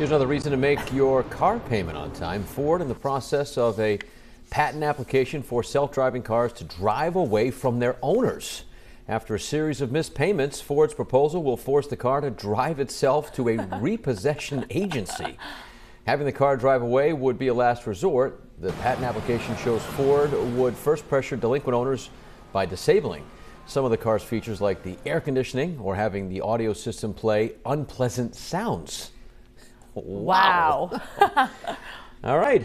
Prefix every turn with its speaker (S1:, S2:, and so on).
S1: Here's another reason to make your car payment on time. Ford in the process of a patent application for self-driving cars to drive away from their owners. After a series of missed payments, Ford's proposal will force the car to drive itself to a repossession agency. Having the car drive away would be a last resort. The patent application shows Ford would first pressure delinquent owners by disabling some of the car's features like the air conditioning or having the audio system play unpleasant sounds.
S2: Wow.
S1: All right.